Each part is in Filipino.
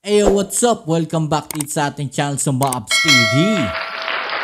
Hey, what's up? Welcome back dito sa ating channel sa Mobs TV.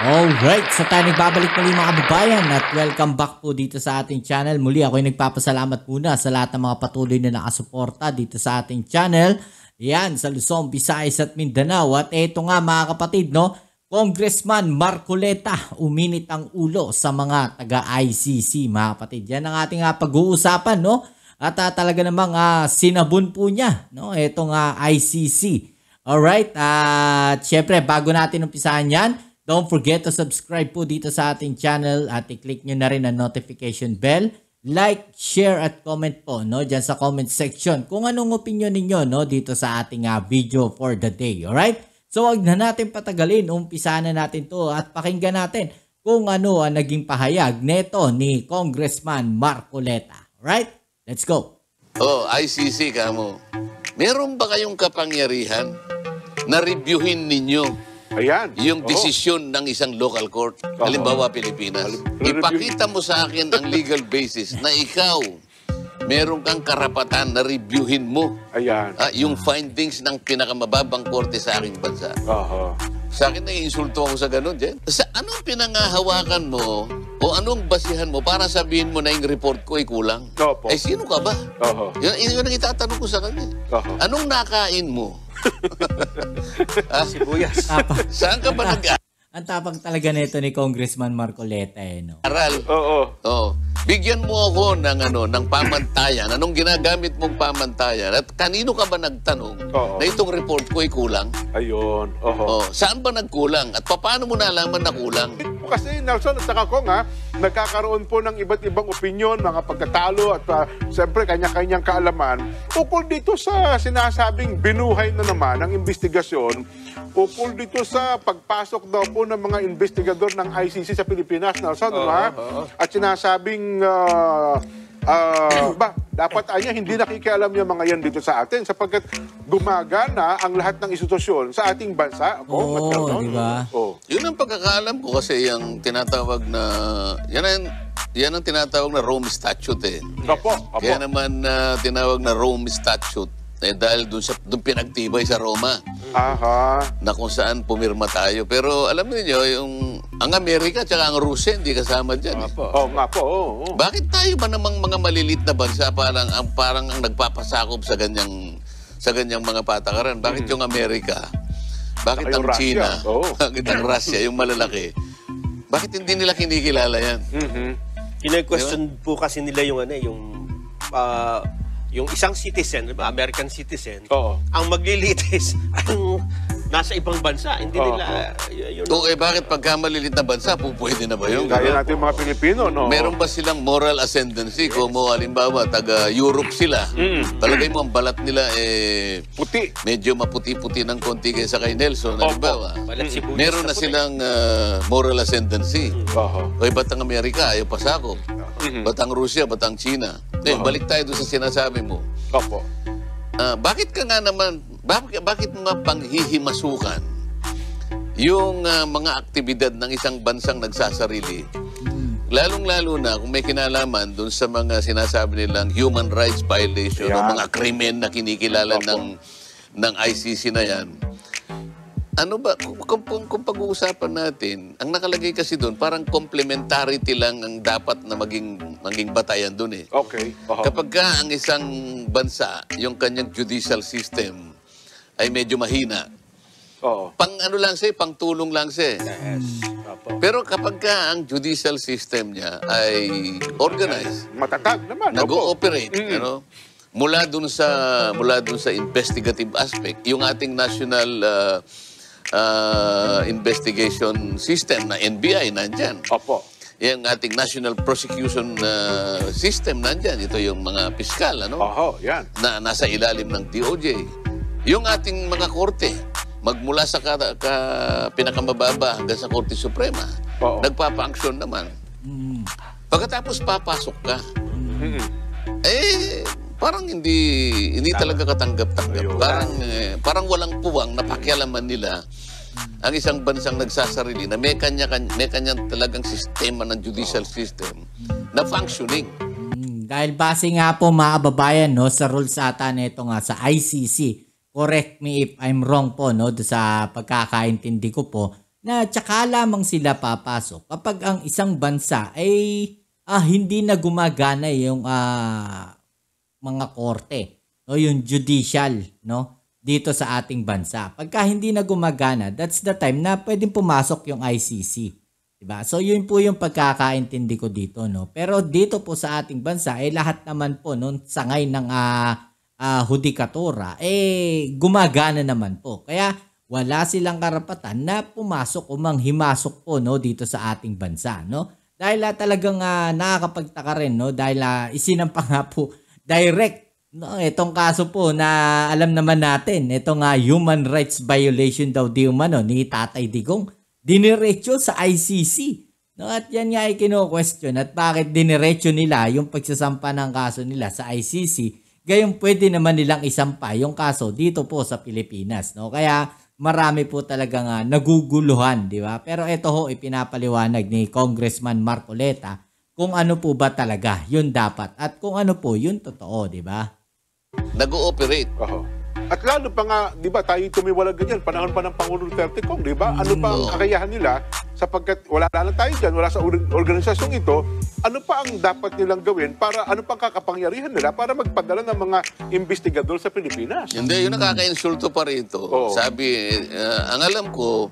Alright, so tayo nagbabalik muli mga kababayan at welcome back po dito sa ating channel. Muli ako ay nagpapasalamat muna sa lahat ng mga patuloy na nakasuporta dito sa ating channel. Yan, sa Luzon, Visayas at Mindanao. At eto nga mga kapatid, no? Congressman Marcoleta uminit ang ulo sa mga taga-ICC mga kapatid. Yan ang ating uh, pag-uusapan, no? At uh, talaga namang uh, sinabun po niya no etong uh, ICC. All right? At uh, syempre bago natin umpisahan 'yan, don't forget to subscribe po dito sa ating channel at i-click niyo na rin ang notification bell. Like, share at comment po no diyan sa comment section kung anong opinion ninyo no dito sa ating uh, video for the day. All right? So wag na natin patagalin, umpisahan na natin 'to at pakinggan natin kung ano ang naging pahayag neto ni Congressman Marcoleta. All right? Let's go. Oh, ICC ka mo. Meron ba kayong kapangyarihan na reviewin ninyo Ayan. yung Oo. desisyon ng isang local court? Halimbawa, Pilipinas. Ipakita mo sa akin ang legal basis na ikaw meron kang karapatan na reviewin mo Ayan. ah, yung findings ng pinakamababang korte sa aking bansa. Oho. Sa akin, naiinsulto ako sa ganun, Jen. Sa anong pinangahawakan mo o anong basihan mo para sabihin mo na yung report ko ay kulang? Opo. Eh, sino ka ba? Oho. Yun, yun ang itatanong ko sa kanya. Oho. Anong nakain mo? ah, Sibuyas. Tapang, saan ka ba nag-aral? ang tapang talaga nito ni Congressman Marcoleta eh, no? Oo. Oh, bigyan mo ako ng ano, ng pamantayan. Anong ginagamit mong pamantayan? At kanino ka ba nagtanong Oo. na itong report ko ay kulang? Ayun. Oho. Oh, saan ba nagkulang? At paano mo nalaman na kulang? Kasi Nelson at saka Kong ha, nagkakaroon po ng iba't ibang opinion, mga pagkatalo at uh, siyempre kanya-kanyang kaalaman ukol dito sa sinasabing binuhay na naman ng investigasyon ukol dito sa pagpasok daw po ng mga investigador ng ICC sa Pilipinas, Nelson, Oo, ha? At sinasabing ah, ah, ba, dapat anya hindi nakikialam yung mga yan dito sa atin sapagkat gumagana ang lahat ng institusyon sa ating bansa. Oo, Nelson. di ba? Oo. Yun ang pagkakaalam ko kasi yung tinatawag na... Yan ang, yan ang tinatawag na Rome Statute eh. Opo, opo. Kaya naman na tinawag na Rome Statute eh, dahil doon sa doon pinagtibay sa Roma Aha. na kung saan pumirma tayo. Pero alam niyo yung ang Amerika at ang Rusya hindi kasama diyan. Eh. Oo nga po, oo. oo. Bakit tayo ba namang mga malilit na bansa parang ang parang ang nagpapasakop sa ganyang sa ganyang mga patakaran? Bakit yung Amerika? Bakit Saka ang Russia. China? Oo. Bakit ang Russia, yung malalaki? Bakit hindi nila kinikilala yan? Mhm. Kine-question po kasi nila yung ano, eh, yung ah, yung isang citizen, di ba, American citizen, Oo. ang maglilitis ang nasa ibang bansa. Hindi Oo. nila y- yun. To, eh bakit pagka malilit na bansa, po pwede na ba yun? Gaya natin mga Pilipino, no? Meron ba silang moral ascendancy? Kung mo, halimbawa, taga-Europe sila, Mm. talagay mo ang balat nila, eh, Puti. medyo maputi-puti ng konti kaysa kay Nelson, halimbawa. Balat sibuyas Meron na puti. silang ah, moral ascendancy. Oo. O ba't ang Amerika, ayaw pasakop? Mhm. Ba't ang Russia, ba't ang China? Ngayon, Oo. balik tayo doon sa sinasabi mo. Opo. Ah, bakit ka nga naman, bakit, bakit mo nga panghihimasukan yung ah, mga aktibidad ng isang bansang nagsasarili? Lalong-lalo na kung may kinalaman doon sa mga sinasabi nilang human rights violation o Yan. mga krimen na kinikilala Opo. ng ng ICC na yan. Ano ba, kung, kung, kung, pag-uusapan natin, ang nakalagay kasi doon, parang complementarity lang ang dapat na maging, maging batayan doon eh. Okay. Oo. Kapag ka ang isang bansa, yung kanyang judicial system ay medyo mahina, Oo. pang ano lang siya, pang tulong lang siya. Yes. Opo. Pero kapag ka ang judicial system niya ay organized, Matatag naman. Nag-ooperate, Mm. ano? Mula dun sa mula dun sa investigative aspect, yung ating national uh, uh, investigation system na NBI nandyan. Opo. Yung ating national prosecution uh, system nandyan. Ito yung mga piskal, ano? Oho, yan. na nasa ilalim ng DOJ. Yung ating mga korte, magmula sa ka, ka, pinakamababa hanggang sa Korte Suprema, Oo. nagpapa-action naman. Mm. Pagkatapos papasok ka, Mhm. eh, parang hindi hindi talaga katanggap-tanggap. Ayun. Parang, eh, parang walang puwang na pakialaman nila ang isang bansang nagsasarili na may kanya, may kanyang talagang sistema ng judicial system na functioning. Mm, Dahil base nga po mga kababayan no, sa rules ata nito nga sa ICC correct me if I'm wrong po no sa pagkakaintindi ko po na tsaka lamang sila papasok kapag ang isang bansa ay ah, hindi na gumagana yung ah, mga korte no yung judicial no dito sa ating bansa. Pagka hindi na gumagana, that's the time na pwedeng pumasok yung ICC. Diba? So yun po yung pagkakaintindi ko dito. No? Pero dito po sa ating bansa, eh lahat naman po nun sangay ng ah, ah, hudikatura, eh gumagana naman po. Kaya wala silang karapatan na pumasok o manghimasok po no, dito sa ating bansa. No? Dahil ah, talagang ah, nakakapagtaka rin no? dahil ah, isinampa nga po direct No, itong kaso po na alam naman natin, itong nga human rights violation daw di umano ni Tatay Digong, diniretso sa ICC. No, at yan nga ay kino-question at bakit diniretso nila yung pagsasampa ng kaso nila sa ICC, gayon pwede naman nilang isampa yung kaso dito po sa Pilipinas. No? Kaya marami po talagang ah, naguguluhan, di ba? Pero ito ho ipinapaliwanag ni Congressman Marcoleta kung ano po ba talaga yun dapat at kung ano po yun totoo, di ba? Nag-ooperate. Oho. At lalo pa nga, di ba, tayo tumiwalag ganyan, panahon pa ng Pangulong Duterte Kong, di ba? Ano pa ang Oo. kakayahan nila sapagkat wala na tayo dyan, wala sa or- organisasyong ito, ano pa ang dapat nilang gawin para, ano pa ang kakapangyarihan nila para magpadala ng mga investigador sa Pilipinas? Hindi, yung nakaka-insulto pa rito. Oo. Sabi, eh, ang alam ko,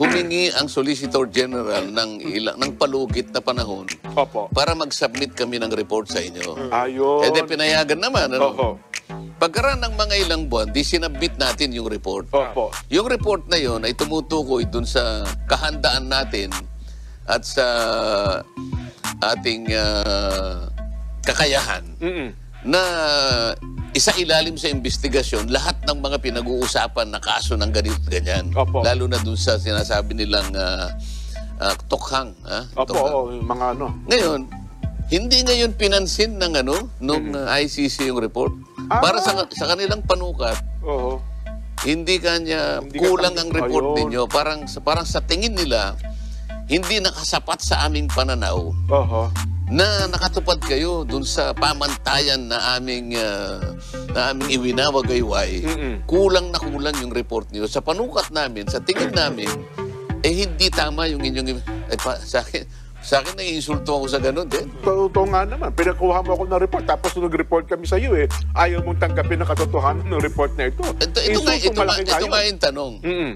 humingi ang Solicitor General ng, ilang, ng palugit na panahon Opo. para mag-submit kami ng report sa inyo. Ayun. Eh, di pinayagan naman. Ano? Oho. Pagkaraan ng mga ilang buwan, di sinabit natin yung report. Opo. Yung report na yon ay tumutukoy dun sa kahandaan natin at sa ating ah, kakayahan Mm-mm. na isa ilalim sa investigasyon lahat ng mga pinag-uusapan na kaso ng ganito ganyan. Opo. Lalo na dun sa sinasabi nilang ah, ah, tokhang. ah, Opo, tokhang. oo, yung mga ano. Ngayon, hindi ngayon pinansin ng ano nung uh, ICC yung report. Ah. Para sa sa kanilang panukat, Oo. hindi kanya Hindi ka kulang ang report Ayun. ninyo. Parang sa parang sa tingin nila hindi nakasapat sa aming pananaw Oho. na nakatupad kayo dun sa pamantayan na aming ah, na aming iwinawagayway. Mm-mm. Kulang na kulang yung report niyo. Sa panukat namin, sa tingin namin, eh hindi tama yung inyong... Eh, pa, sa akin, sa akin naiinsulto ako sa ganun din. Totoo nga naman. Pinakuha mo ako ng report tapos nag-report kami sa iyo eh, ayaw mong tanggapin ang katotohanan ng report na ito. Ito, ito, nga, ito, nga, ito nga yun. yung tanong. Mm-mm.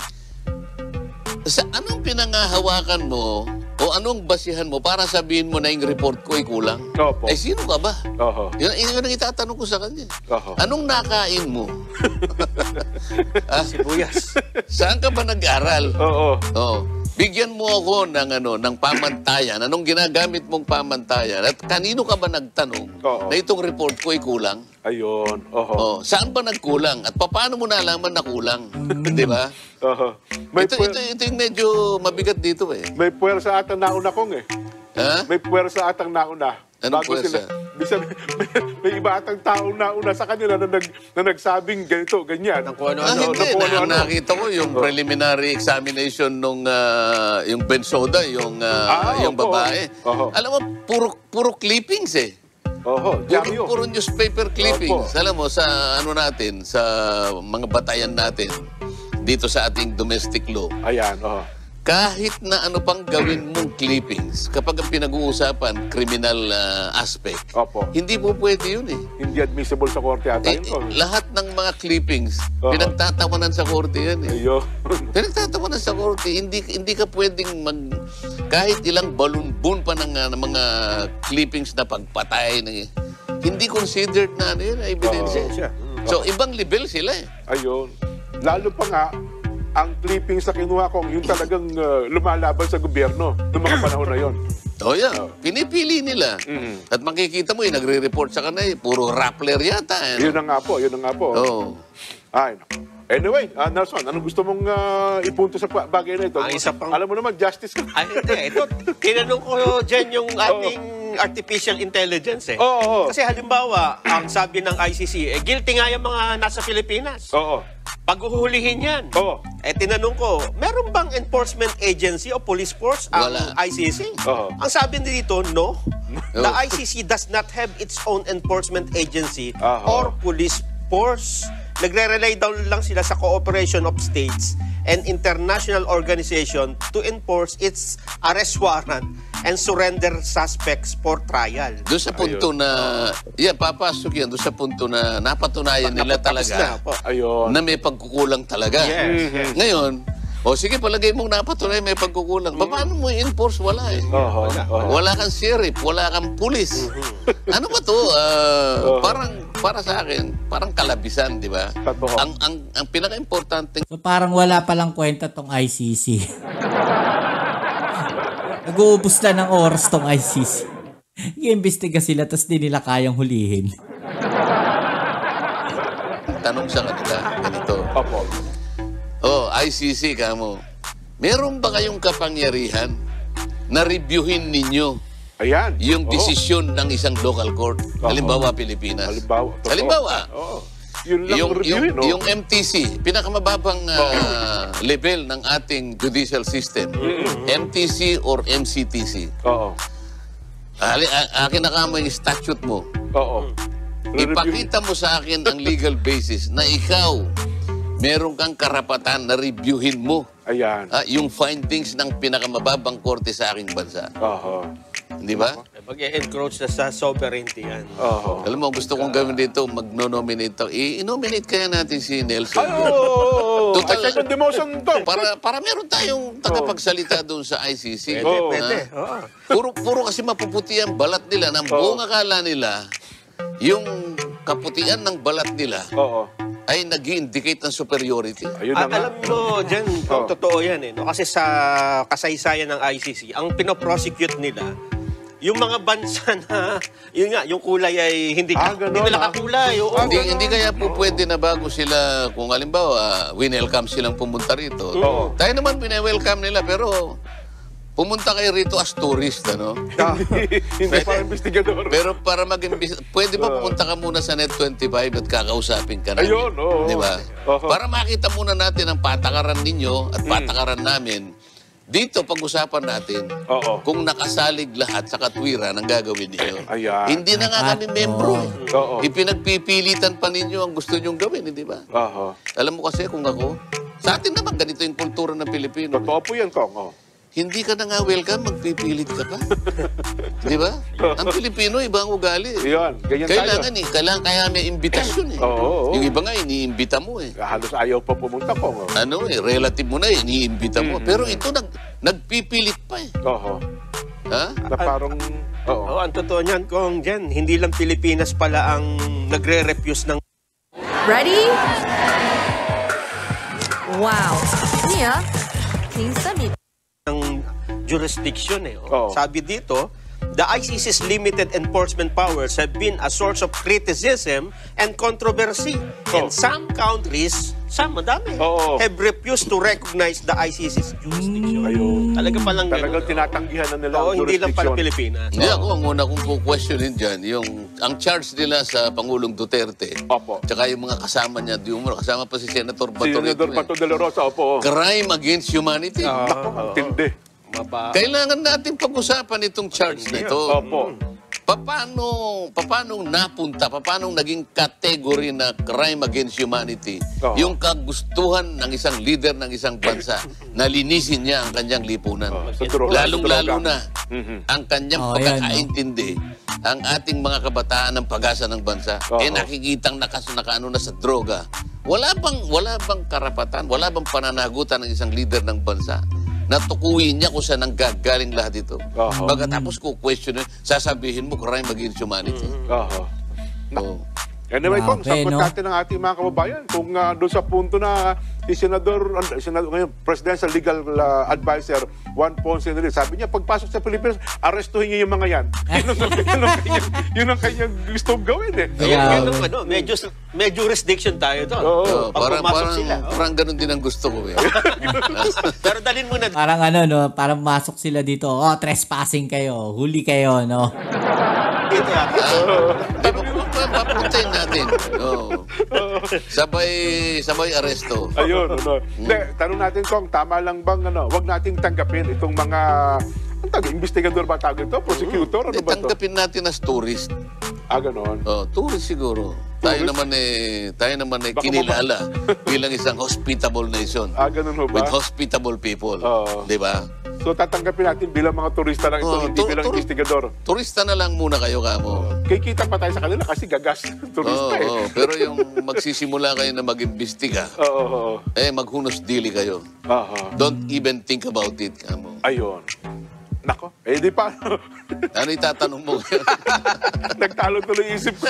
Sa anong pinangahawakan mo o anong basihan mo para sabihin mo na yung report ko ay kulang? Opo. Eh, sino ka ba? Oho. Yun, yun ang itatanong ko sa kanya. Oho. Anong nakain mo? Sibuyas. Saan ka ba nag-aral? Oo. Oh, bigyan mo ako ng ano ng pamantayan. Anong ginagamit mong pamantayan? At kanino ka ba nagtanong Oo. na itong report ko ay kulang? Ayun. Oho. Oh, saan ba nagkulang? At paano mo nalaman na kulang? Di ba? Oho. May, Ito, puwer- ito, ito yung medyo mabigat dito eh. may puwersa atang nauna kong eh. Ha? May puwersa atang nauna. Anong Bago puwersa? sila, Ibig sabihin, may, may iba atang taong nauna sa kanila na, nag, na nagsabing ganito, ganyan. Ng kung Ah, ano-ano. hindi. kung Na, ano-ano. nakita ko yung preliminary examination nung ah, yung Bensoda, yung ah, Ah, yung opo. babae. Oho. Alam mo, puro puro clippings eh. Oho. Puro, puro newspaper clippings. Opo. Alam mo, sa ano natin, sa mga batayan natin, dito sa ating domestic law, Ayan. Oho. Kahit na ano pang gawin mong clippings, kapag ang pinag-uusapan, criminal ah, aspect, Opo. hindi po pwede yun eh. Hindi admissible sa korte ata Eh, yun. eh, oh. lahat ng mga clippings, Oo. pinagtatawanan sa korte yan eh. Ayun. Pinagtatawanan sa korte, hindi hindi ka pwedeng mag kahit ilang balloon-boon pa ng, ah, ng mga clippings na pagpatay ng hindi considered na ano yun, na ebidensya. Siya. So ibang level sila eh. Ayun. Lalo pa nga, ang clippings na kinuha kong yung talagang uh, lumalaban sa gobyerno noong mga panahon na yon. Oh yeah, pinipili nila. Mhm. At makikita mo, yung nagre-report sa kanila, eh, puro rappler yata. Eh, Yun na nga po, yun na nga po. Oh. Ay. Anyway, ah, Nelson, anong gusto mong ah, ipunto sa pa- bagay na ito? Ang isa pang- Alam mo naman, justice ka. Ay, hindi. Ito, tinanong ko dyan yung ating artificial intelligence eh. Oo, oo. Kasi halimbawa, ang sabi ng ICC, eh, guilty nga yung mga nasa Pilipinas. Oo. Paghuhulihin yan. Oo. Eh, tinanong ko, meron bang enforcement agency o police force ang Wala. ICC? Oo. Ang sabi dito, no. The Oo. ICC does not have its own enforcement agency Aha. or police force. nagre-rely down lang sila sa cooperation of states and international organization to enforce its arrest warrant and surrender suspects for trial. Doon sa punto na, yan, papasok yan, doon sa punto na napatunayan nila Tapos talaga na po. Ayun. na may pagkukulang talaga. Yes. Ngayon, o sige, palagay mong napatunayan may pagkukulang. Mm. Paano mo i-enforce? Wala eh. Oho, oho. Wala kang sheriff, wala kang pulis. Mm-hmm. ano ba to? Ah, parang, para sa akin, parang kalabisan, di ba? Ang, ang, ang pinaka-importante So parang wala palang kwenta tong ICC. Nag-uubos na ng oras tong ICC. Iimbestiga sila tapos di nila kayang hulihin. tanong sa kanila, ganito. Opo. Oh, ICC kamo. Meron ba kayong kapangyarihan na reviewin ninyo Ayan. yung desisyon ng isang local court? Halimbawa, Pilipinas. Halimbawa. Halimbawa, Oo. Yun lang yung, yung, reviewin, no? yung MTC, pinakamababang ah, level ng ating judicial system, MTC or MCTC. Oo. Ali, akin na kamo yung statute mo. Oo. Ipakita mo sa akin ang legal basis na ikaw meron kang karapatan na reviewin mo Ayan. ah, yung findings ng pinakamababang korte sa aking bansa. Oho. Di ba? Mag-encroach na sa sovereignty yan. Oho. Alam mo, gusto kong gawin dito, mag-nominate. I-nominate kaya natin si Nelson. Ay, oo. Total- Ay, second demotion to. Para, para meron tayong tagapagsalita doon sa ICC. Pwede, Oo. pwede. Ah, Oo. Puro, puro kasi mapuputi ang balat nila. Nang buong akala nila, yung kaputian ng balat nila Oo. ay nag indicate ng superiority. Ayun na Ah, nga. alam mo, Jen, Oh. totoo yan eh. No? Kasi sa kasaysayan ng ICC, ang pinoprosecute nila, yung mga bansa na, yun nga, yung kulay ay hindi, Ah, hindi ganon, nila ah. kakulay. Oo. Hindi, hindi kaya po pwede na bago sila, kung halimbawa, winelcome silang pumunta rito. Oo. Tayo naman pinewelcome nila, pero pumunta kayo rito as tourist, ano? Ah, Hindi pa investigador. Pero para mag pwede ba pumunta ka muna sa Net25 at kakausapin ka namin? Ayun, oo. Di ba? Oo. Para makita muna natin ang patakaran ninyo at patakaran namin. Dito, pag-usapan natin Oo. kung nakasalig lahat sa katwiran ang gagawin ninyo. Ayan. Hindi na nga kami membro. eh. Oo. Ipinagpipilitan pa ninyo ang gusto nyong gawin, hindi ba? Oho. Alam mo kasi kung ako, sa atin naman ganito yung kultura ng Pilipino. Totoo po yan, Kong. Oh. Hindi ka na nga welcome, magpipilit ka pa. Di ba? Ang Pilipino, iba ang ugali. Yun, ganyan kailangan tayo. Eh, kailangan, kaya may imbitasyon eh. Oo, oo, oo. Yung iba nga, iniimbita mo eh. Halos ayaw pa pumunta ko. Ano eh, relative mo na, eh, iniimbita mm -hmm. mo. Pero ito, nag, nagpipilit pa eh. Oo. Ha? Na parang... Oo. Oh, ang totoo niyan, kung dyan, hindi lang Pilipinas pala ang nagre-refuse ng... Ready? Wow. Mia, 15 minutes.？ng jurisdiction eh. Oo. Sabi dito, the ICC's limited enforcement powers have been a source of criticism and controversy. Oo. And some countries, some, madami, Oo. have refused to recognize the ICC's jurisdiction. Ayun. Talaga palang Talagang ganun. tinatanggihan na nila Oo, ang hindi lang pala jurisdiction. Pilipinas. Hindi ako, ang una kong questionin dyan, yung, ang charge nila sa Pangulong Duterte, Opo. tsaka yung mga kasama niya, di kasama pa si Senator Si Bato Senador rito, Bato de la Rosa, opo. Crime against humanity. Naku, ang tindi. Maba- Kailangan natin pag-usapan itong charge na ito. Opo. Paano, paano napunta, paano naging category na crime against humanity Oo. yung kagustuhan ng isang leader ng isang bansa na linisin niya ang kanyang lipunan. Oh, droga, Lalong-lalo na Mhm. ang kanyang Oh, yan, pagkakaintindi ang ating mga kabataan ng pag-asa ng bansa Oo. eh nakikitang nakas nakaano na sa droga. Wala bang wala bang karapatan, wala bang pananagutan ng isang leader ng bansa na tukuyin niya kung saan ang gagaling lahat ito. Oo. Pagkatapos ko question, sasabihin mo crime against humanity. Oho. Oh. Anyway, Grabe, sagot no? natin ang ating mga kababayan kung uh, doon sa punto na si Senador, uh, Senador ngayon, Presidential Legal uh, Advisor Juan Ponce Enrile, sabi niya, pagpasok sa Pilipinas, arestuhin niya yung mga yan. yun, ang, yun, ang kanyang, yun ang kanyang gustong gawin eh. Kaya- Yun ang ano, jus- may jurisdiction tayo doon. Oo. Oh, parang pumasok parang, sila. oh. parang ganun din ang gusto ko eh. Pero dalhin mo na Parang ano, no? Parang masok sila dito. Oh, trespassing kayo. Huli kayo, no? dito. ah. Di ba, papuntayin natin. Oh. Sabay, sabay aresto. Ayun, ano. Hindi, tanong natin, Kong, tama lang bang, ano, wag nating tanggapin itong mga, ang tawag, investigador ba tawag ito? Prosecutor? Ano Hindi, ba ito? tanggapin natin as tourist. Ah, ganon. Oh, tourist siguro. Tayo tourist. naman eh, tayo naman eh, Baka kinilala bilang isang hospitable nation. Ah, ganun ho ba? With hospitable people. Oo. Di ba? So tatanggapin natin bilang mga turista lang ito, Oo, hindi bilang tu- investigador. Turista na lang muna kayo, kamo. Kikita pa tayo sa kanila kasi gagas turista Oo, eh. oo. Pero yung magsisimula kayo na mag-imbestiga, Oo, oo, oo. eh maghunos dili kayo. Aha. Don't even think about it, kamo. Ayun. Nako, eh di pa. Ano itatanong mo? Nagtalo tuloy isip ko.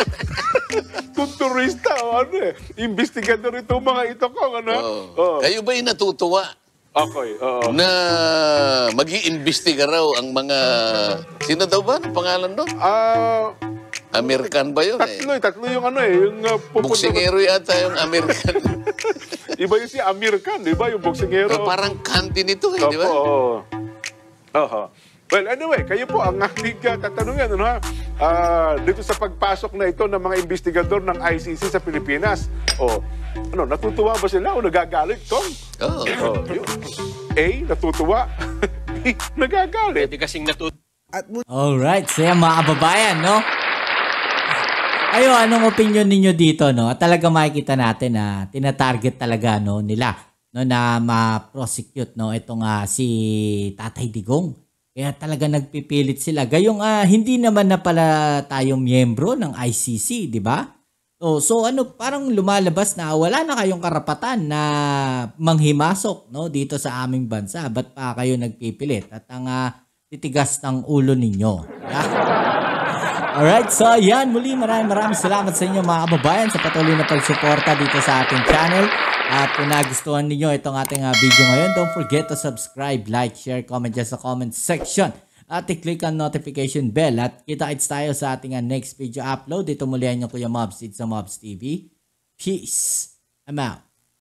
Kung turista o ano eh. Investigador itong mga ito ko, ano? Oo. Oo. Kayo ba'y natutuwa Okay, oo. na mag iimbestiga raw ang mga... Sino daw ba? Ang pangalan doon? Ah, American ba yun? tatlo Eh? eh. Tatlo yung ano eh. Yung uh, pupunta- Buksingero yata yung American. Iba yung si Amir Khan, di ba? Yung boksingero. Parang kanti nito eh, di ba? Oo. Oho. Well, anyway, kayo po ang ating uh, tatanungin, ano ha? Ah, dito sa pagpasok na ito ng mga investigador ng ICC sa Pilipinas. O, ano, natutuwa ba sila o nagagalit, Kong? Oo. Oh, yun. A, natutuwa. B, nagagalit. Pwede kasing natuto Alright, so yan mga kababayan, no? Ayo, anong opinion ninyo dito, no? At talaga makikita natin na tinatarget talaga, no, nila, no, na ma-prosecute, no, itong ah, si Tatay Digong. Kaya talaga nagpipilit sila. Gayong ah, hindi naman na pala tayo miyembro ng ICC, di ba? So, so ano, parang lumalabas na wala na kayong karapatan na manghimasok no dito sa aming bansa. Ba't pa kayo nagpipilit? At ang ah, titigas ng ulo ninyo. Yeah? Alright, so yan. Muli maraming maraming salamat sa inyo mga kababayan sa patuloy na pagsuporta dito sa ating channel. At kung nagustuhan ninyo itong ating ah, video ngayon, don't forget to subscribe, like, share, comment dyan sa comment section. At i-click ang notification bell. At kita-kits tayo sa ating ah, next video upload. Dito muli ang Kuya Mobs. It's a Mobs TV. Peace. I'm out.